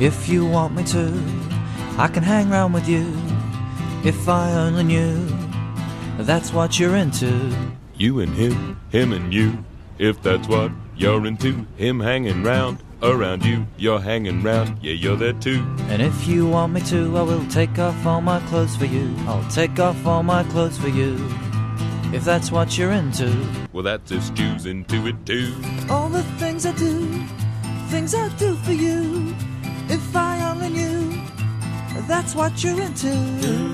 If you want me to, I can hang round with you. If I only knew that's what you're into. You and him, him and you. If that's what you're into, him hanging round, around you, you're hanging round, yeah, you're there too. And if you want me to, I will take off all my clothes for you. I'll take off all my clothes for you. If that's what you're into. Well, that's if Stu's into it too. All the things I do, things I do for you. That's what you're into.